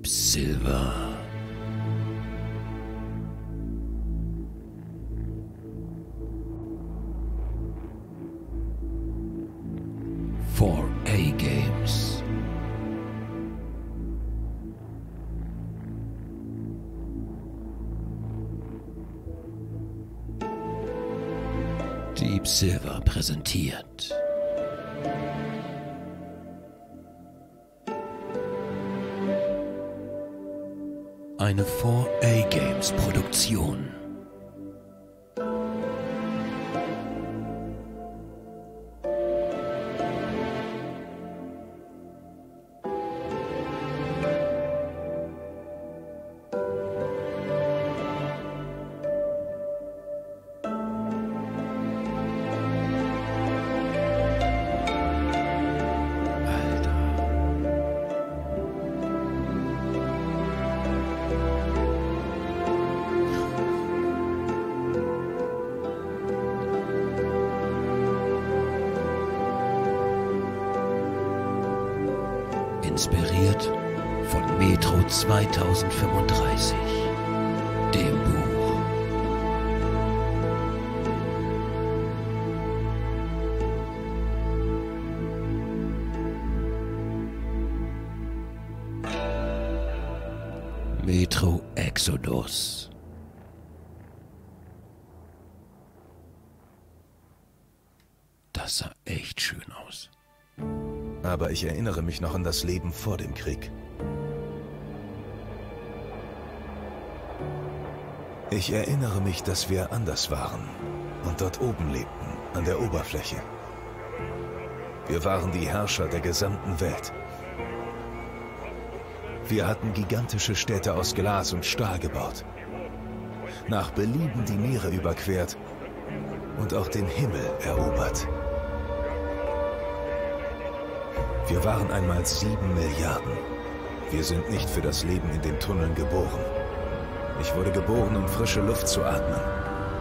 Deep Silver. For A Games. Deep Silver präsentiert. Eine 4A Games Produktion. Inspiriert von Metro 2035, dem Buch. Metro Exodus. Aber ich erinnere mich noch an das Leben vor dem Krieg. Ich erinnere mich, dass wir anders waren und dort oben lebten, an der Oberfläche. Wir waren die Herrscher der gesamten Welt. Wir hatten gigantische Städte aus Glas und Stahl gebaut. Nach Belieben die Meere überquert und auch den Himmel erobert. Wir waren einmal sieben Milliarden. Wir sind nicht für das Leben in den Tunneln geboren. Ich wurde geboren, um frische Luft zu atmen.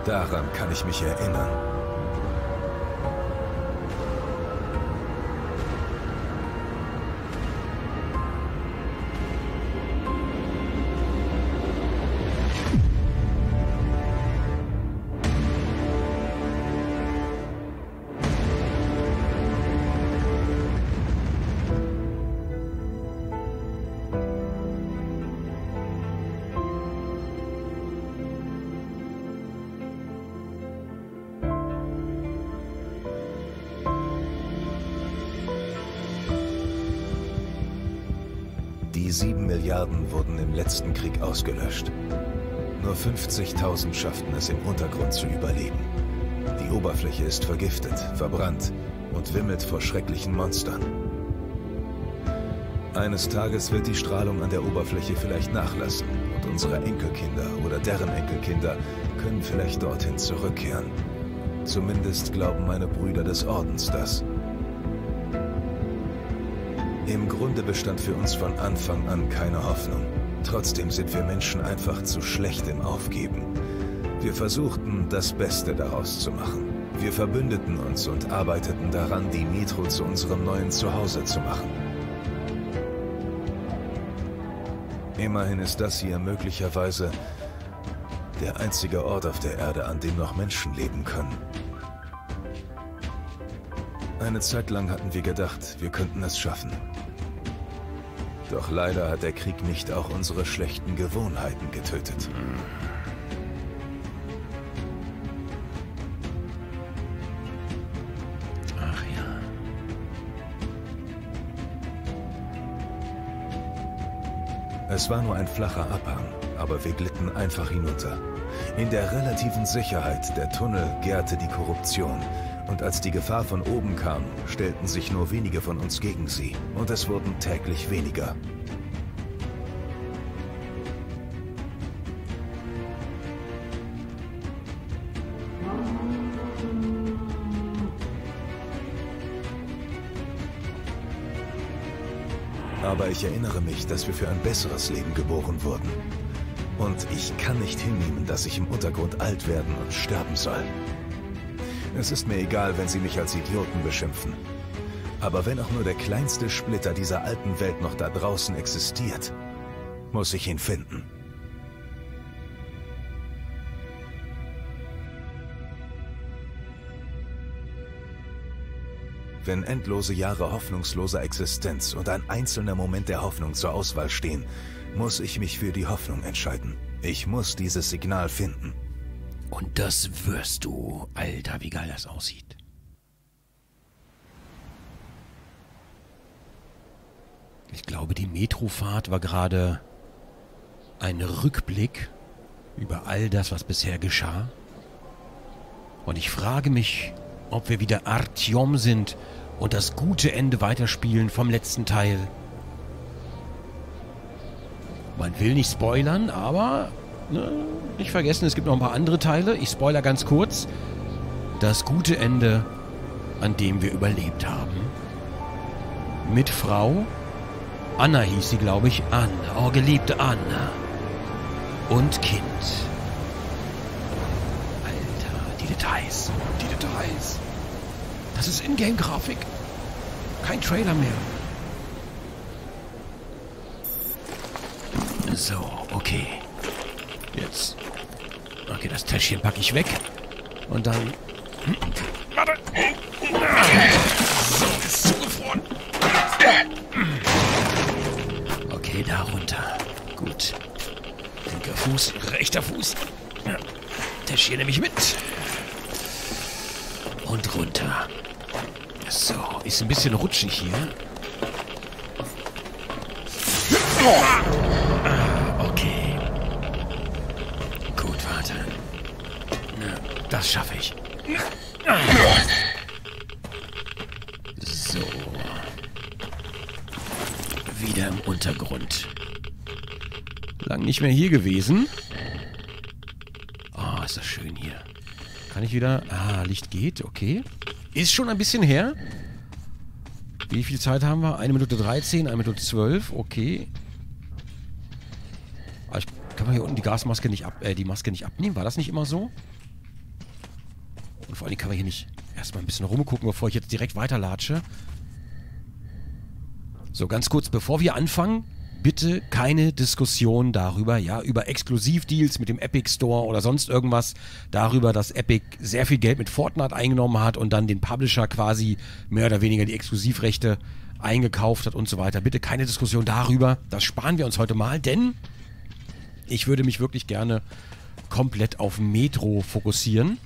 Daran kann ich mich erinnern. Letzten Krieg ausgelöscht. Nur 50.000 schafften es im Untergrund zu überleben. Die Oberfläche ist vergiftet, verbrannt und wimmelt vor schrecklichen Monstern. Eines Tages wird die Strahlung an der Oberfläche vielleicht nachlassen und unsere Enkelkinder oder deren Enkelkinder können vielleicht dorthin zurückkehren. Zumindest glauben meine Brüder des Ordens das. Im Grunde bestand für uns von Anfang an keine Hoffnung. Trotzdem sind wir Menschen einfach zu schlecht im Aufgeben. Wir versuchten, das Beste daraus zu machen. Wir verbündeten uns und arbeiteten daran, die Metro zu unserem neuen Zuhause zu machen. Immerhin ist das hier möglicherweise der einzige Ort auf der Erde, an dem noch Menschen leben können. Eine Zeit lang hatten wir gedacht, wir könnten es schaffen. Doch leider hat der Krieg nicht auch unsere schlechten Gewohnheiten getötet. Ach ja. Es war nur ein flacher Abhang, aber wir glitten einfach hinunter. In der relativen Sicherheit der Tunnel gärte die Korruption. Und als die Gefahr von oben kam, stellten sich nur wenige von uns gegen sie. Und es wurden täglich weniger. Aber ich erinnere mich, dass wir für ein besseres Leben geboren wurden. Und ich kann nicht hinnehmen, dass ich im Untergrund alt werden und sterben soll. Es ist mir egal, wenn Sie mich als Idioten beschimpfen. Aber wenn auch nur der kleinste Splitter dieser alten Welt noch da draußen existiert, muss ich ihn finden. Wenn endlose Jahre hoffnungsloser Existenz und ein einzelner Moment der Hoffnung zur Auswahl stehen, muss ich mich für die Hoffnung entscheiden. Ich muss dieses Signal finden. Und das wirst du. Alter, wie geil das aussieht. Ich glaube, die Metrofahrt war gerade ein Rückblick über all das, was bisher geschah. Und ich frage mich, ob wir wieder Artyom sind und das gute Ende weiterspielen vom letzten Teil. Man will nicht spoilern, aber ne, nicht vergessen, es gibt noch ein paar andere Teile. Ich spoiler ganz kurz. Das gute Ende, an dem wir überlebt haben. Mit Frau. Anna hieß sie, glaube ich. Anna. Oh, geliebte Anna. Und Kind. Alter, die Details. Die Details. Das ist Ingame-Grafik. Kein Trailer mehr. So, okay. Jetzt. Okay, das Täschchen packe ich weg. Und dann... Warte. So, ist zugefroren. Okay, da runter. Gut. Linker Fuß, rechter Fuß. Ja. Täschchen nehme ich mit. Und runter. So, ist ein bisschen rutschig hier. Ah, okay. Gut, warte. Das schaffe ich. So. Wieder im Untergrund. Lang nicht mehr hier gewesen. Oh, ist das schön hier. Kann ich wieder... Ah, Licht geht, okay. Ist schon ein bisschen her. Wie viel Zeit haben wir? Eine Minute 13, eine Minute 12, okay. Aber ah, ich, kann man hier unten die Gasmaske nicht ab, äh, die Maske nicht abnehmen? War das nicht immer so? Und vor allem kann man hier nicht erstmal ein bisschen rumgucken, bevor ich jetzt direkt weiterlatsche. So, ganz kurz, bevor wir anfangen, bitte keine Diskussion darüber, ja, über Exklusivdeals mit dem Epic Store oder sonst irgendwas, darüber, dass Epic sehr viel Geld mit Fortnite eingenommen hat und dann den Publisher quasi mehr oder weniger die Exklusivrechte eingekauft hat und so weiter. Bitte keine Diskussion darüber. Das sparen wir uns heute mal, denn ich würde mich wirklich gerne komplett auf Metro fokussieren.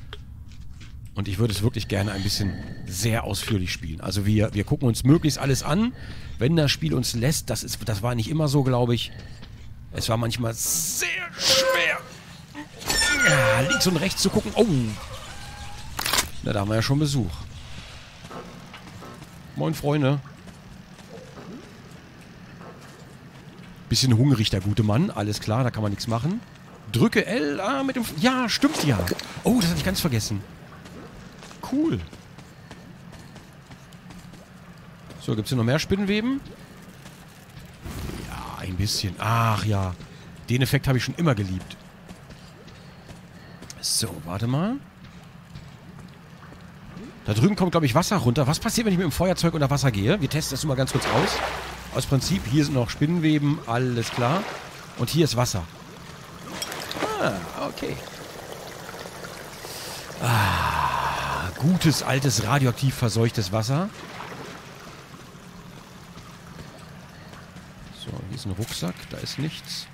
Und ich würde es wirklich gerne ein bisschen sehr ausführlich spielen. Also wir, wir gucken uns möglichst alles an, wenn das Spiel uns lässt. Das, ist, das war nicht immer so, glaube ich. Es war manchmal sehr schwer. Ja, links und rechts zu gucken. Oh. Na, da haben wir ja schon Besuch. Moin, Freunde. Bisschen hungrig, der gute Mann. Alles klar, da kann man nichts machen. Drücke L ah, mit dem... F ja, stimmt ja. Oh, das hatte ich ganz vergessen cool. So, gibt es hier noch mehr Spinnenweben? Ja, ein bisschen. Ach ja. Den Effekt habe ich schon immer geliebt. So, warte mal. Da drüben kommt, glaube ich, Wasser runter. Was passiert, wenn ich mit dem Feuerzeug unter Wasser gehe? Wir testen das mal ganz kurz aus. Aus Prinzip, hier sind noch Spinnenweben, alles klar. Und hier ist Wasser. Ah, okay. Ah gutes, altes, radioaktiv verseuchtes Wasser. So, hier ist ein Rucksack. Da ist nichts.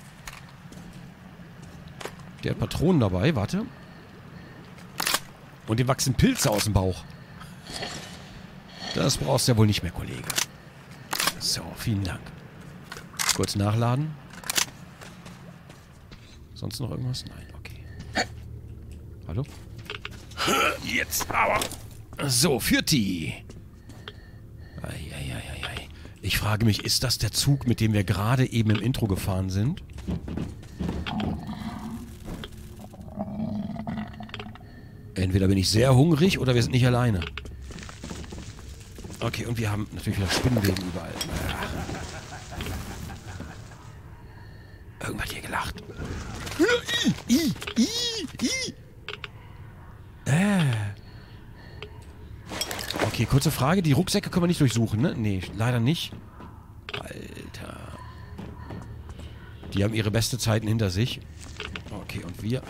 Der hat Patronen dabei. Warte. Und dem wachsen Pilze aus dem Bauch. Das brauchst du ja wohl nicht mehr, Kollege. So, vielen Dank. Kurz nachladen. Sonst noch irgendwas? Nein, okay. Hallo? Jetzt aber. So, führt die. Eieieiei. Ich frage mich, ist das der Zug, mit dem wir gerade eben im Intro gefahren sind? Entweder bin ich sehr hungrig oder wir sind nicht alleine. Okay, und wir haben natürlich wieder Spinnenweben überall. Irgendwas hier gelacht. I, I, I, I. Äh. Okay, kurze Frage. Die Rucksäcke können wir nicht durchsuchen, ne? Nee, leider nicht. Alter. Die haben ihre beste Zeiten hinter sich. Okay, und wir...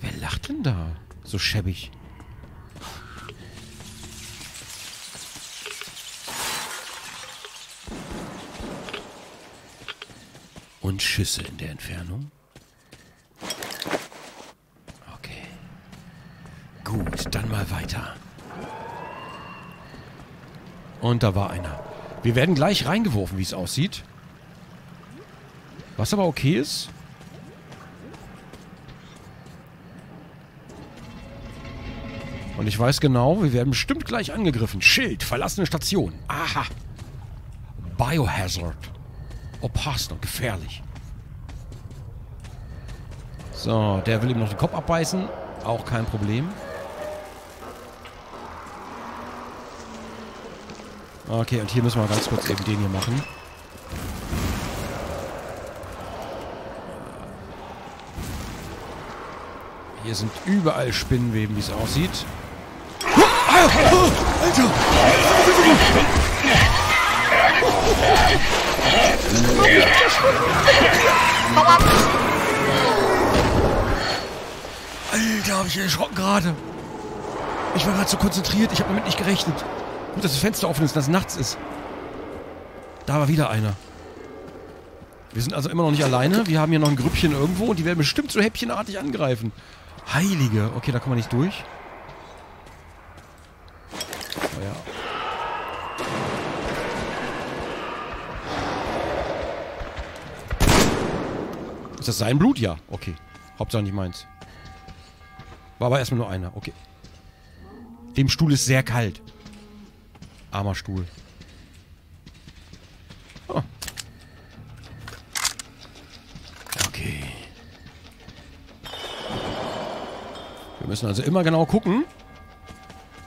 Wer lacht denn da? So schäbig. Und Schüsse in der Entfernung. Okay. Dann mal weiter. Und da war einer. Wir werden gleich reingeworfen, wie es aussieht. Was aber okay ist. Und ich weiß genau, wir werden bestimmt gleich angegriffen. Schild, verlassene Station. Aha. Biohazard. Opassner, gefährlich. So, der will ihm noch den Kopf abbeißen. Auch kein Problem. Okay, und hier müssen wir ganz kurz eben den hier machen. Hier sind überall Spinnenweben, wie es aussieht. Alter! Alter, hab ich erschrocken gerade. Ich war gerade so konzentriert, ich habe damit nicht gerechnet. Gut, dass das Fenster offen ist, dass es nachts ist. Da war wieder einer. Wir sind also immer noch nicht alleine. Wir haben hier noch ein Grüppchen irgendwo und die werden bestimmt so häppchenartig angreifen. Heilige. Okay, da kommen wir nicht durch. Oh ja. Ist das sein Blut? Ja. Okay. Hauptsache nicht meins. War aber erstmal nur einer. Okay. Dem Stuhl ist sehr kalt. Armer Stuhl. Oh. Okay. Wir müssen also immer genau gucken.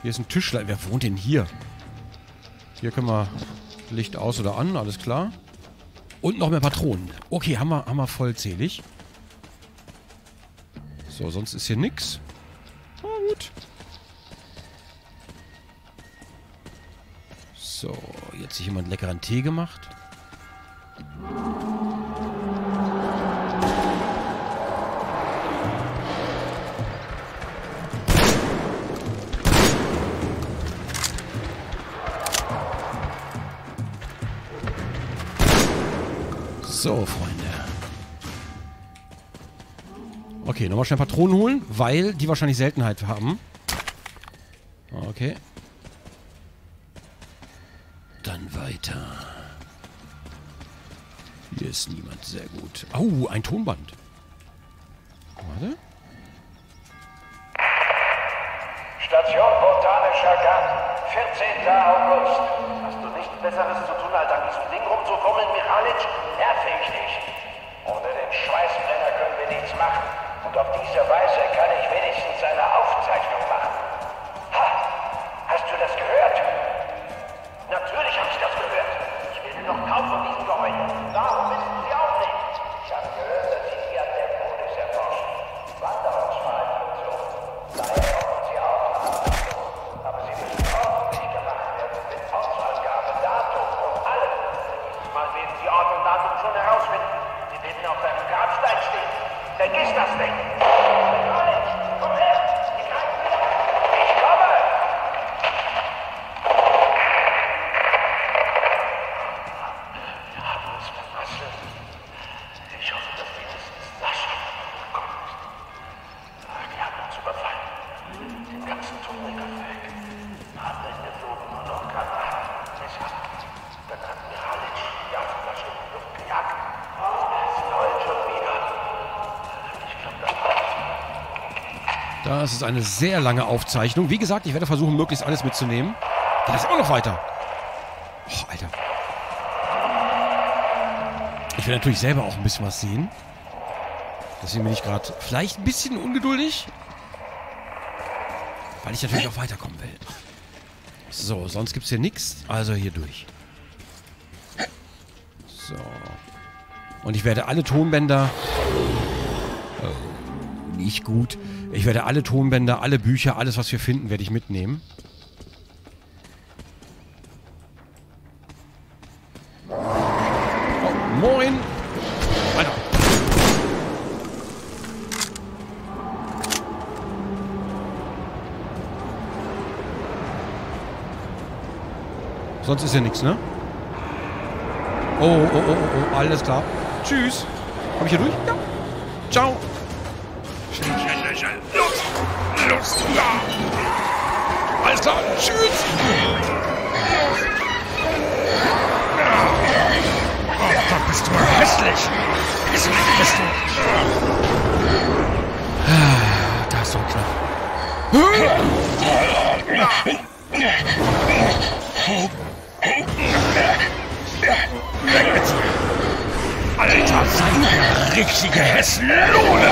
Hier ist ein Tischler. Wer wohnt denn hier? Hier können wir Licht aus oder an, alles klar. Und noch mehr Patronen. Okay, haben wir, haben wir vollzählig. So, sonst ist hier nichts. Oh, gut. So, jetzt sich jemand leckeren Tee gemacht. So, Freunde. Okay, nochmal schnell Patronen holen, weil die wahrscheinlich Seltenheit haben. Okay. Ist niemand. Sehr gut. Oh, ein Tonband. Das ist eine sehr lange Aufzeichnung. Wie gesagt, ich werde versuchen, möglichst alles mitzunehmen. Da ist auch noch weiter. Oh, Alter. Ich will natürlich selber auch ein bisschen was sehen. Deswegen bin ich gerade vielleicht ein bisschen ungeduldig. Weil ich natürlich auch weiterkommen will. So, sonst gibt es hier nichts. Also hier durch. So. Und ich werde alle Tonbänder... Oh, bin ich gut. Ich werde alle Tonbänder, alle Bücher, alles, was wir finden, werde ich mitnehmen. Oh, moin! Weiter! Sonst ist ja nichts, ne? Oh, oh, oh, oh, oh, alles klar. Tschüss. Komm ich hier durch? Ja. Ciao. Los. Los. Ja. Alles klar. Tschüss. Oh Gott, bist du hässlich. Hässlich bist du. Ah, Da ist so knapp. Alter, seid ihr richtige Hesslone!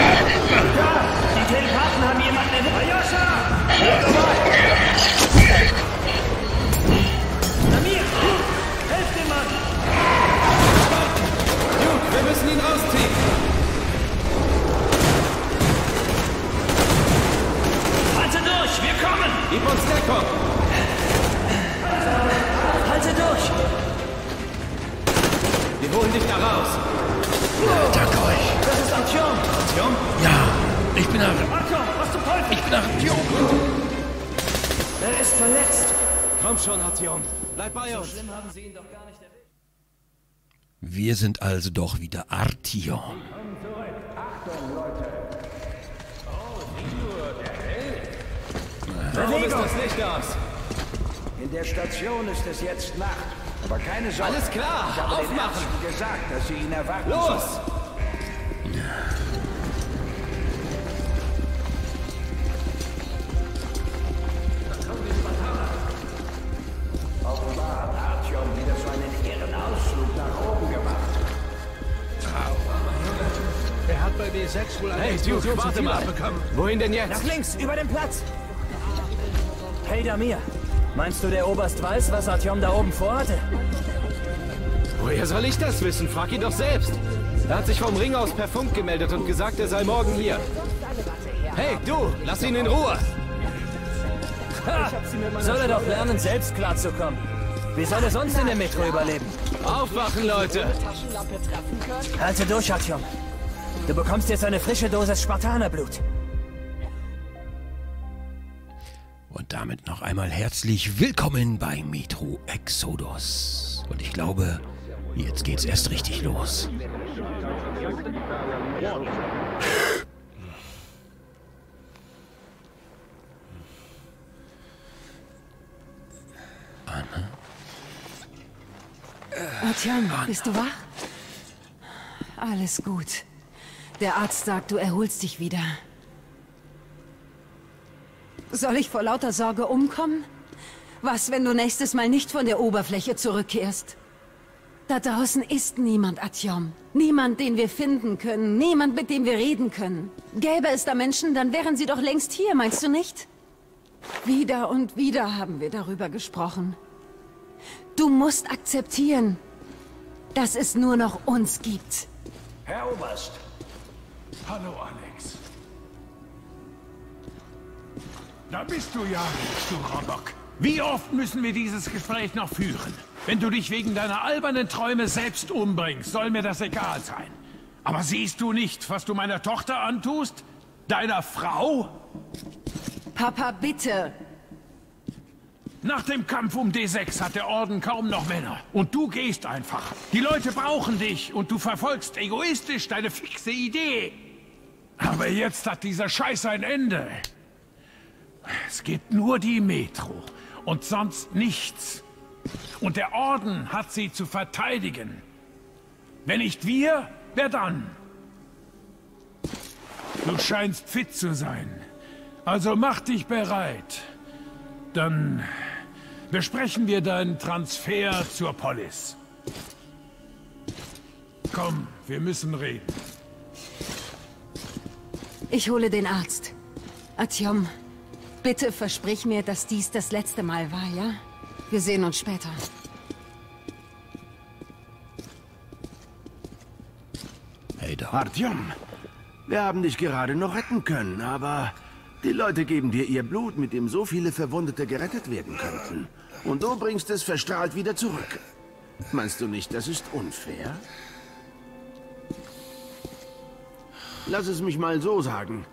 Wir sind also doch wieder Artyom. Warum ist das Licht aus? In der Station ist es jetzt Nacht. Aber keine Sorge. Alles klar, Ich habe den aufmachen. Ärzten gesagt, dass sie ihn erwarten Los! sollen. Hat bei B6 wohl eine Hey, Duke, warte mal. abbekommen. Wohin denn jetzt? Nach links, über den Platz! Hey Damir, meinst du, der Oberst weiß, was Artyom da oben vorhatte? Woher soll ich das wissen? Frag ihn doch selbst. Er hat sich vom Ring aus per Funk gemeldet und gesagt, er sei morgen hier. Hey, du, lass ihn in Ruhe. Ha! Soll er doch lernen, selbst klarzukommen. Wie soll er sonst in der Metro überleben? Aufwachen, Leute. Halte durch, Artyom. Du bekommst jetzt eine frische Dosis Spartanerblut. Und damit noch einmal herzlich willkommen bei Metro Exodus. Und ich glaube, jetzt geht's erst richtig los. Artyom, bist du wach? Alles gut. Der Arzt sagt, du erholst dich wieder. Soll ich vor lauter Sorge umkommen? Was, wenn du nächstes Mal nicht von der Oberfläche zurückkehrst? Da draußen ist niemand, Artyom. Niemand, den wir finden können. Niemand, mit dem wir reden können. Gäbe es da Menschen, dann wären sie doch längst hier, meinst du nicht? Wieder und wieder haben wir darüber gesprochen. Du musst akzeptieren, dass es nur noch uns gibt. Herr Oberst, Hallo, Alex. Da bist du ja, du Robok. Wie oft müssen wir dieses Gespräch noch führen? Wenn du dich wegen deiner albernen Träume selbst umbringst, soll mir das egal sein. Aber siehst du nicht, was du meiner Tochter antust? Deiner Frau? Papa, bitte. Nach dem Kampf um D6 hat der Orden kaum noch Männer. Und du gehst einfach. Die Leute brauchen dich und du verfolgst egoistisch deine fixe Idee. Aber jetzt hat dieser Scheiß ein Ende. Es gibt nur die Metro und sonst nichts. Und der Orden hat sie zu verteidigen. Wenn nicht wir, wer dann? Du scheinst fit zu sein. Also mach dich bereit. Dann besprechen wir deinen Transfer zur Polis. Komm, wir müssen reden. Ich hole den Arzt. Artyom, bitte versprich mir, dass dies das letzte Mal war, ja? Wir sehen uns später. Hey da. Artyom, wir haben dich gerade noch retten können, aber die Leute geben dir ihr Blut, mit dem so viele Verwundete gerettet werden könnten. Und du bringst es verstrahlt wieder zurück. Meinst du nicht, das ist unfair? Lass es mich mal so sagen.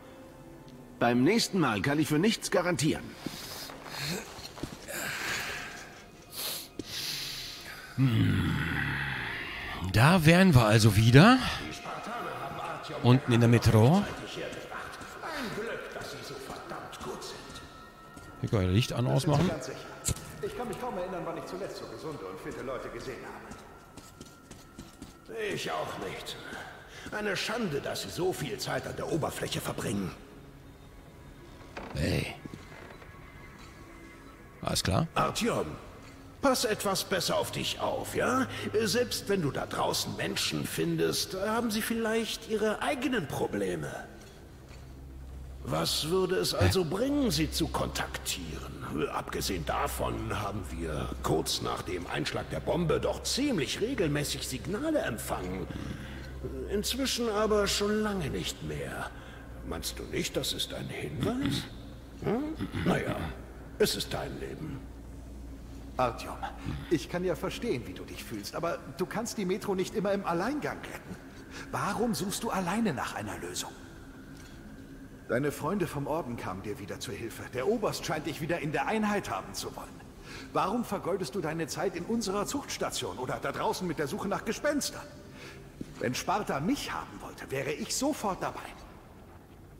Beim nächsten Mal kann ich für nichts garantieren. Da wären wir also wieder. Unten in der Metro. Hier kann ich Licht an ausmachen. Ganz sicher. Ich kann mich kaum erinnern, wann ich zuletzt so gesunde und fitte Leute gesehen habe. Ich auch nicht. Eine Schande, dass sie so viel Zeit an der Oberfläche verbringen. Hey. Alles klar? Artyom, pass etwas besser auf dich auf, ja? Selbst wenn du da draußen Menschen findest, haben sie vielleicht ihre eigenen Probleme. Was würde es also bringen, sie zu kontaktieren? Abgesehen davon haben wir kurz nach dem Einschlag der Bombe doch ziemlich regelmäßig Signale empfangen. Inzwischen aber schon lange nicht mehr. Meinst du nicht, das ist ein Hinweis? Hm? Naja, es ist dein Leben. Artyom, ich kann ja verstehen, wie du dich fühlst, aber du kannst die Metro nicht immer im Alleingang retten. Warum suchst du alleine nach einer Lösung? Deine Freunde vom Orden kamen dir wieder zur Hilfe. Der Oberst scheint dich wieder in der Einheit haben zu wollen. Warum vergeudest du deine Zeit in unserer Zuchtstation oder da draußen mit der Suche nach Gespenstern? Wenn Sparta mich haben wollte, wäre ich sofort dabei.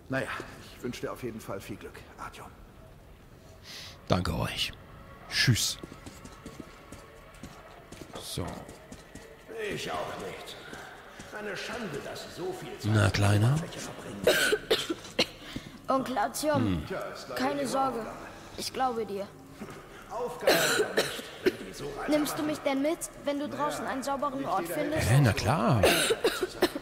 Naja, ich wünsche dir auf jeden Fall viel Glück, Artyom. Danke euch. Tschüss. So. Ich auch nicht. Eine Schande, dass sie so viel Zeit Na, Kleiner. verbringen. Onkel Artyom, keine Sorge. Ich glaube dir. Nimmst du mich denn mit, wenn du draußen einen sauberen Ort findest? Hä, na klar.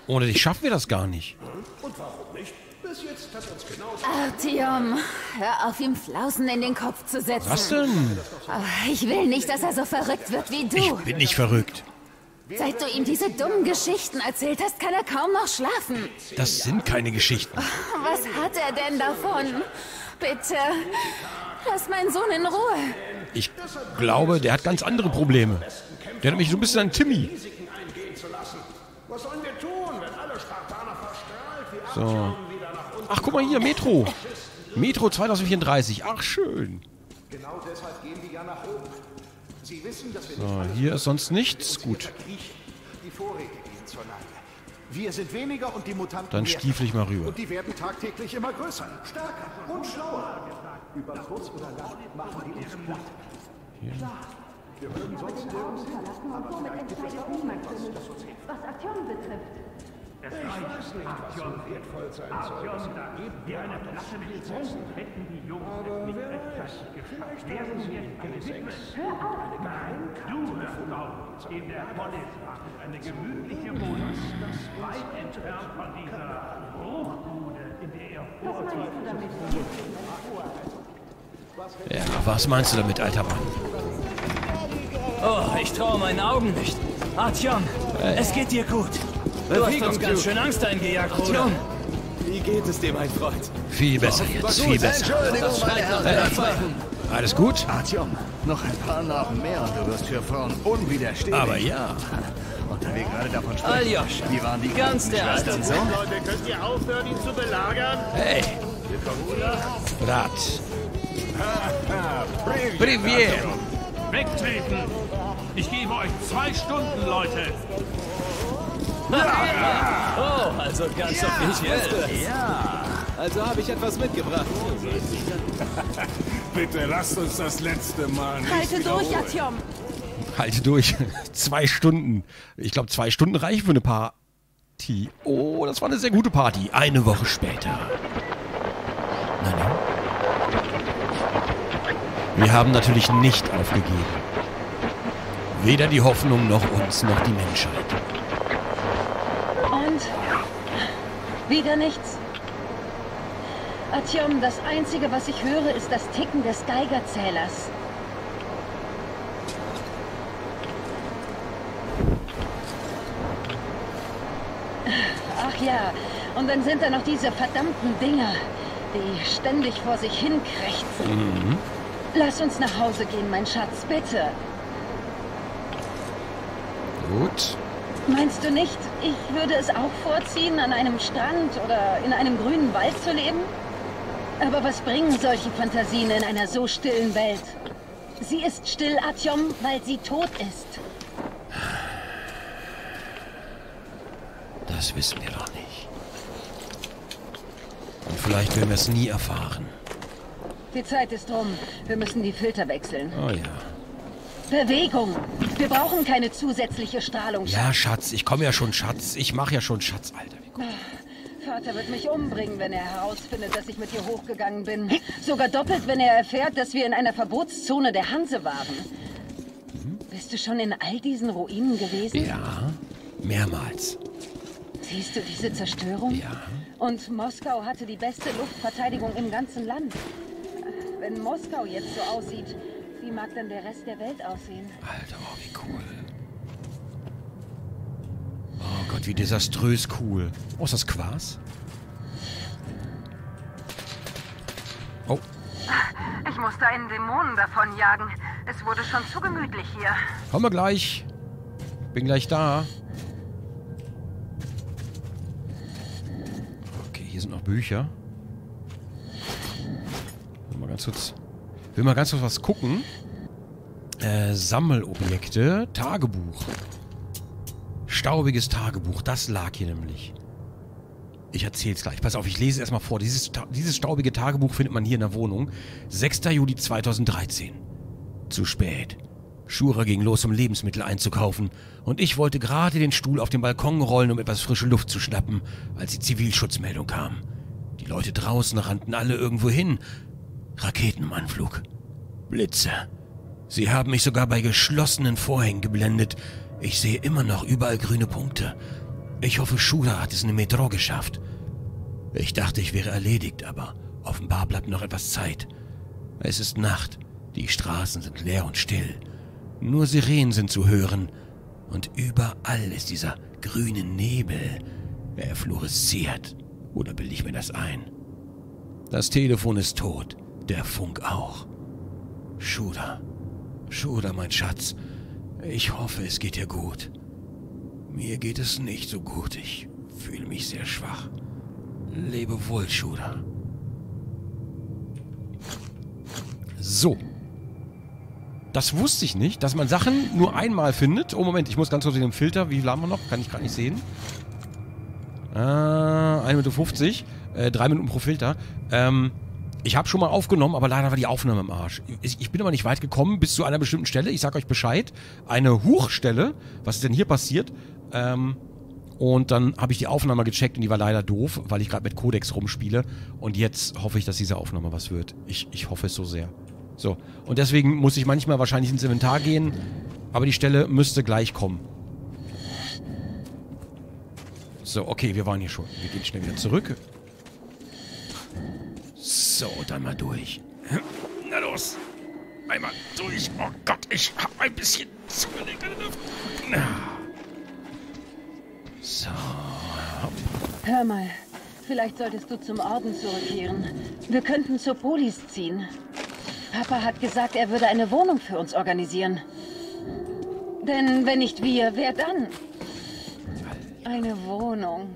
Ohne dich schaffen wir das gar nicht. Und warum nicht? Bis jetzt hat uns genau Artyom, hör auf, ihm Flausen in den Kopf zu setzen. Was denn? Ich will nicht, dass er so verrückt wird wie Ich du. bin nicht verrückt. Seit du ihm diese dummen Geschichten erzählt hast, kann er kaum noch schlafen. Das sind keine Geschichten. Was hat er denn davon? Bitte, lass meinen Sohn in Ruhe. Ich glaube, der hat ganz andere Probleme. Der hat mich so ein bisschen an Timmy. So. Ach, guck mal hier, Metro. Metro 2034. Ach, schön. So, hier ist sonst nichts. Gut. Wir sind weniger und die Mutanten dann stiefel ich mal rüber. Und die werden tagtäglich immer größer, stärker und schlauer. Über kurz oder lang machen die uns platt. Artyom, da geben wir eine Flasche mit Sekt. Hätten die Jungs es nicht rechtzeitig geschafft, wären sie jetzt eine Witwe. Hör auf! Nein, du hörst auf. In der Poliswache eine gemütliche Wohnung. Weit entfernt von dieser Bruchbude, in der ihr vorgeht. Ja, was meinst du damit, alter Mann? Oh, ich traue meinen Augen nicht. Artyom, es geht dir gut. Du hast uns ganz schön Angst eingejagt, Bruder. Wie geht es dir, mein Freund? Viel besser jetzt, viel besser. Entschuldigung, meine Herren. Alles gut? Artyom, noch ein paar Narben mehr und du wirst für Frauen unwiderstehlich. Aber ja. Und da wir gerade davon sprechen, Aljoscha, wie waren die ganz der alte so? Leute, könnt ihr aufhören, ihn zu belagern? Hey. Brat. Privier. Wegtreten! Ich gebe euch zwei Stunden, Leute. Oh, also ganz offiziell. Ja. Also habe ich etwas mitgebracht. Bitte lasst uns das letzte Mal nicht Halte durch, Artyom. Halte durch. zwei Stunden. Ich glaube, zwei Stunden reichen für eine Party. Oh, das war eine sehr gute Party. Eine Woche später. Na, na. Wir haben natürlich nicht aufgegeben. Weder die Hoffnung noch uns noch die Menschheit. Und? Wieder nichts? Artyom, das Einzige, was ich höre, ist das Ticken des Geigerzählers. Ach ja, und dann sind da noch diese verdammten Dinger, die ständig vor sich hin krächzen. Lass uns nach Hause gehen, mein Schatz, bitte. Gut. Meinst du nicht? Ich würde es auch vorziehen, an einem Strand oder in einem grünen Wald zu leben. Aber was bringen solche Fantasien in einer so stillen Welt? Sie ist still, Atjom, weil sie tot ist. Das wissen wir doch nicht. Und vielleicht werden wir es nie erfahren. Die Zeit ist rum. Wir müssen die Filter wechseln. Oh ja. Bewegung. Wir brauchen keine zusätzliche Strahlung. Ja, Schatz. Ich komme ja schon, Schatz. Ich mache ja schon Schatz, Alter. Vater wird mich umbringen, wenn er herausfindet, dass ich mit ihr hochgegangen bin. Sogar doppelt, wenn er erfährt, dass wir in einer Verbotszone der Hanse waren. Bist du schon in all diesen Ruinen gewesen? Ja, mehrmals. Siehst du diese Zerstörung? Ja. Und Moskau hatte die beste Luftverteidigung im ganzen Land. Wenn Moskau jetzt so aussieht, wie mag dann der Rest der Welt aussehen? Alter, oh, wie cool. Oh Gott, wie desaströs cool. Oh, ist das Quas? Oh, Ich musste einen Dämonen davonjagen. Es wurde schon zu gemütlich hier. kommen wir gleich. Bin gleich da. Okay, hier sind noch Bücher. Mal ganz kurz, will mal ganz kurz was gucken. Äh, Sammelobjekte, Tagebuch. Staubiges Tagebuch, das lag hier nämlich. Ich erzähl's gleich. Pass auf, ich lese es erstmal vor. Dieses, dieses staubige Tagebuch findet man hier in der Wohnung. 6. Juli 2013. Zu spät. Schura ging los, um Lebensmittel einzukaufen. Und ich wollte gerade den Stuhl auf den Balkon rollen, um etwas frische Luft zu schnappen, als die Zivilschutzmeldung kam. Die Leute draußen rannten alle irgendwo hin. Raketen im Anflug. Blitze. Sie haben mich sogar bei geschlossenen Vorhängen geblendet. Ich sehe immer noch überall grüne Punkte. Ich hoffe, Schura hat es in den Metro geschafft. Ich dachte, ich wäre erledigt, aber offenbar bleibt noch etwas Zeit. Es ist Nacht. Die Straßen sind leer und still. Nur Sirenen sind zu hören. Und überall ist dieser grüne Nebel. Er fluoresziert. Oder bilde ich mir das ein? Das Telefon ist tot. Der Funk auch. Schuda. Schuda, mein Schatz. Ich hoffe, es geht dir gut. Mir geht es nicht so gut. Ich fühle mich sehr schwach. Lebe wohl, Schuda. So. Das wusste ich nicht, dass man Sachen nur einmal findet. Oh, Moment, ich muss ganz kurz in den Filter. Wie viel haben wir noch? Kann ich gerade nicht sehen. Äh, 1 Minute 50. Äh, 3 Minuten pro Filter. Ähm, ich habe schon mal aufgenommen, aber leider war die Aufnahme im Arsch. Ich, bin aber nicht weit gekommen bis zu einer bestimmten Stelle. Ich sag euch Bescheid. Eine Hochstelle. Was ist denn hier passiert? Ähm, und dann habe ich die Aufnahme gecheckt und die war leider doof, weil ich gerade mit Codex rumspiele. Und jetzt hoffe ich, dass diese Aufnahme was wird. Ich, ich hoffe es so sehr. So. Und deswegen muss ich manchmal wahrscheinlich ins Inventar gehen. Aber die Stelle müsste gleich kommen. So, okay, wir waren hier schon. Wir gehen schnell wieder zurück. So, dann mal durch. Na los. Einmal durch. Oh Gott, ich hab ein bisschen zugelegt an der Luft. Na. So. Hör mal, vielleicht solltest du zum Orden zurückkehren. Wir könnten zur Polis ziehen. Papa hat gesagt, er würde eine Wohnung für uns organisieren. Denn wenn nicht wir, wer dann? Eine Wohnung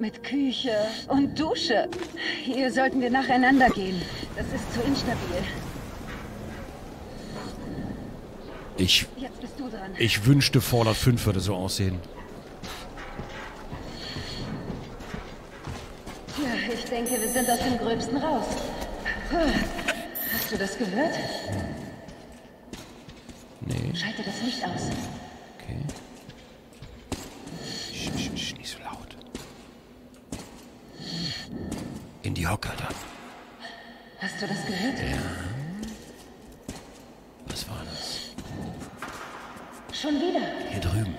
mit Küche und Dusche. Hier sollten wir nacheinander gehen. Das ist zu instabil. Ich, Jetzt bist du dran. ich wünschte, Fallout 5 würde so aussehen. Ja, ich denke, wir sind aus dem Gröbsten raus. Hast du das gehört? Nee, Schalte das Licht aus. okay. Sch, sch, sch, nicht so laut. In die Hocker dann. Hast du das gehört? Was war das? Schon wieder. Hier drüben.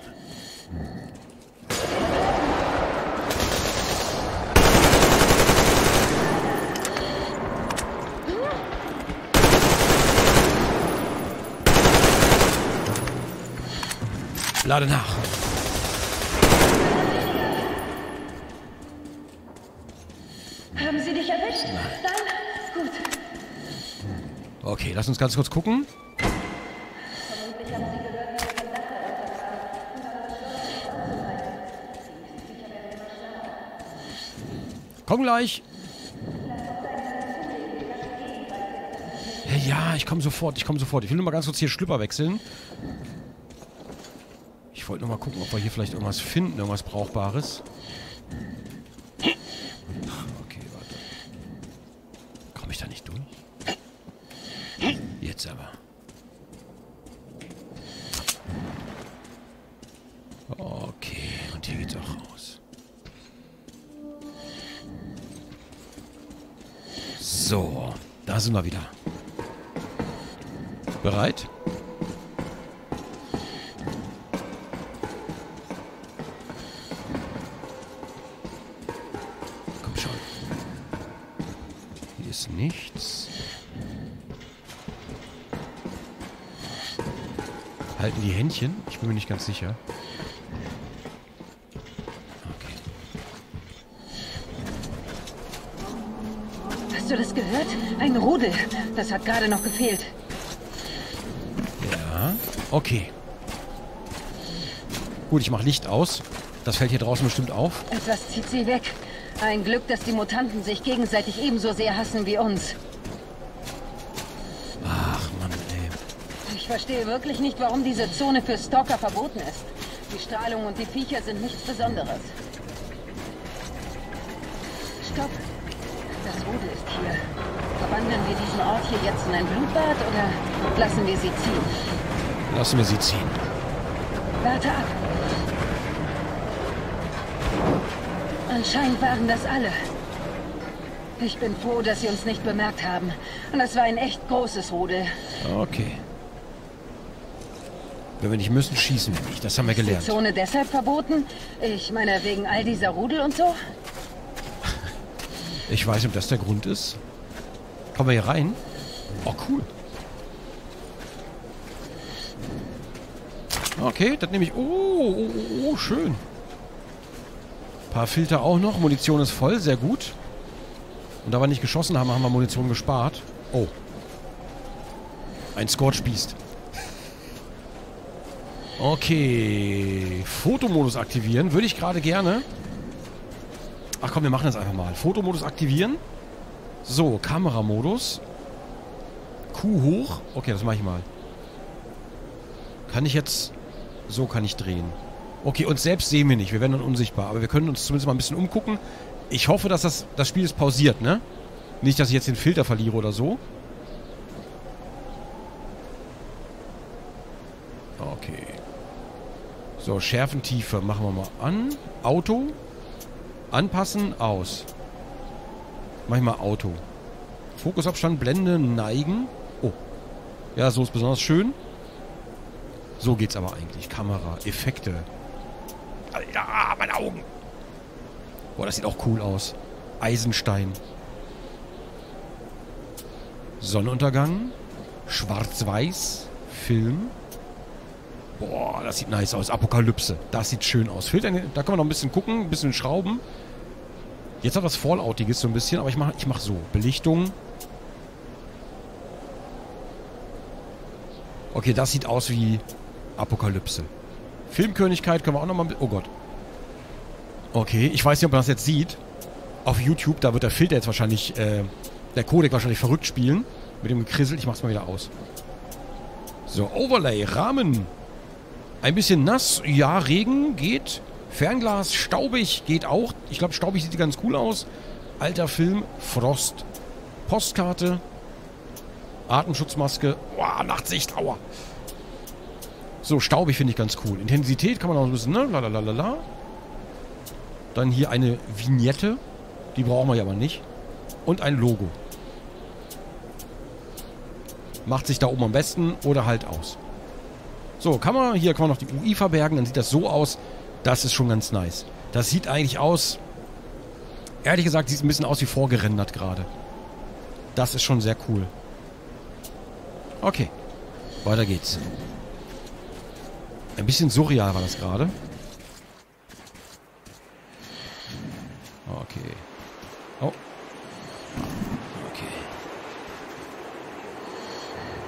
Lade nach. lass uns ganz kurz gucken. Komm gleich. Ja, ich komme sofort, ich komme sofort. Ich will nur mal ganz kurz hier Schlüpper wechseln. Ich wollte nur mal gucken, ob wir hier vielleicht irgendwas finden, irgendwas Brauchbares. Sind wir wieder. Bereit? Komm schon. Hier ist nichts. Halten die Händchen? Ich bin mir nicht ganz sicher. Hast du das gehört? Ein Rudel. Das hat gerade noch gefehlt. Ja, okay. Gut, ich mache Licht aus. Das fällt hier draußen bestimmt auf. Etwas zieht sie weg. Ein Glück, dass die Mutanten sich gegenseitig ebenso sehr hassen wie uns. Ach, Mann, ey. Ich verstehe wirklich nicht, warum diese Zone für Stalker verboten ist. Die Strahlung und die Viecher sind nichts Besonderes. Stopp. Das Rudel ist hier. Diesen Ort hier jetzt in ein Blutbad oder lassen wir sie ziehen? Lassen wir sie ziehen. Warte ab. Anscheinend waren das alle. Ich bin froh, dass sie uns nicht bemerkt haben. Und das war ein echt großes Rudel. Okay. Wenn wir nicht müssen, schießen wir nicht. Das haben wir Die gelernt. Zone deshalb verboten? Ich meine, wegen all dieser Rudel und so? Ich weiß nicht, ob das der Grund ist. Kommen wir hier rein? Oh, cool. Okay, das nehme ich. Oh, oh, oh, oh, schön. paar Filter auch noch. Munition ist voll, sehr gut. Und da wir nicht geschossen haben, haben wir Munition gespart. Oh. Ein Scorch Beast. Okay. Fotomodus aktivieren. Würde ich gerade gerne. Ach komm, wir machen das einfach mal. Fotomodus aktivieren. So, Kameramodus. Q hoch. Okay, das mache ich mal. Kann ich jetzt... So kann ich drehen. Okay, uns selbst sehen wir nicht. Wir werden dann unsichtbar. Aber wir können uns zumindest mal ein bisschen umgucken. Ich hoffe, dass das, das Spiel ist pausiert, ne? Nicht, dass ich jetzt den Filter verliere oder so. Okay. So, Schärfentiefe machen wir mal an. Auto. Anpassen, aus. Mach ich mal Auto. Fokusabstand, Blende, neigen. Oh. Ja, so ist besonders schön. So geht's aber eigentlich. Kamera, Effekte. Ja, meine Augen. Boah, das sieht auch cool aus. Eisenstein. Sonnenuntergang. Schwarz-Weiß. Film. Boah, das sieht nice aus. Apokalypse. Das sieht schön aus. Filter, da kann man noch ein bisschen gucken, ein bisschen schrauben. Jetzt hat was Falloutiges so ein bisschen, aber ich mache ich mach so. Belichtung. Okay, das sieht aus wie Apokalypse. Filmkönigkeit können wir auch nochmal... Oh Gott. Okay, ich weiß nicht, ob man das jetzt sieht. Auf YouTube, da wird der Filter jetzt wahrscheinlich... Äh, der Codec wahrscheinlich verrückt spielen. Mit dem Gekrissel. Ich mach's mal wieder aus. So, Overlay, Rahmen. Ein bisschen nass. Ja, Regen geht. Fernglas, staubig geht auch. Ich glaube, staubig sieht ganz cool aus. Alter Film, Frost. Postkarte. Atemschutzmaske. Boah, Nachtsicht, aua. So, staubig finde ich ganz cool. Intensität kann man auch ein bisschen, ne? Lalalala. Dann hier eine Vignette. Die brauchen wir ja aber nicht. Und ein Logo. Macht sich da oben am besten oder halt aus. So, kann man, hier kann man noch die UI verbergen, dann sieht das so aus. Das ist schon ganz nice. Das sieht eigentlich aus, ehrlich gesagt, sieht ein bisschen aus wie vorgerendert gerade. Das ist schon sehr cool. Okay, weiter geht's. Ein bisschen surreal war das gerade. Okay. Oh. Okay.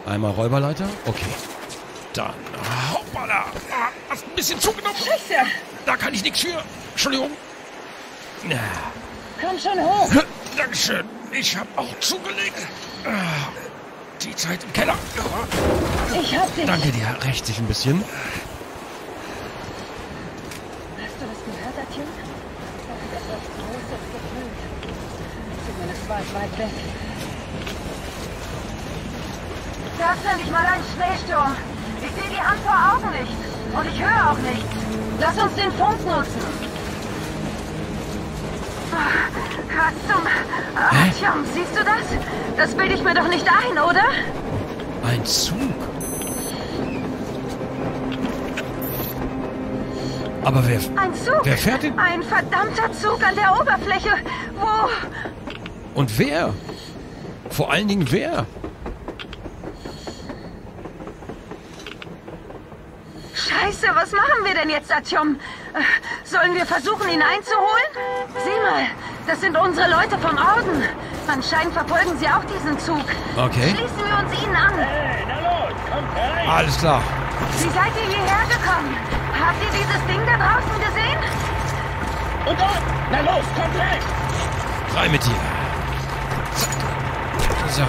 Einmal Räuberleiter. Okay. Dann. Hoppala. Ah, hast ein bisschen zugenommen. Scheiße. Da kann ich nichts für. Entschuldigung. Ja. Komm schon hoch. Dankeschön. Ich hab auch zugelegt. Ah, Die Zeit im Keller. Ich hab dich. Danke dir. Rächt sich ein bisschen. Hast du das gehört, Atjun? Da hat etwas Großes gefühlt. Zumindest es weit weg. Da ist endlich mal ein Schneesturm. Ich sehe die Hand vor Augen nicht. Und ich höre auch nichts. Lass uns den Funk nutzen. Was zum... Atjum, siehst du das? Das bilde ich mir doch nicht ein, oder? Ein Zug. Aber wer... Ein Zug. Wer fährt den... Ein verdammter Zug an der Oberfläche. Wo... Und wer? Vor allen Dingen wer? Scheiße, was machen wir denn jetzt, Atjom? Äh, Sollen wir versuchen, ihn einzuholen? Sieh mal, das sind unsere Leute vom Orden. Anscheinend verfolgen sie auch diesen Zug. Okay. Schließen wir uns ihnen an. Hey, na los, kommt herein! Alles klar. Wie seid ihr hierher gekommen? Habt ihr dieses Ding da draußen gesehen? Und dort! Na los, kommt rein! Rein mit dir. So.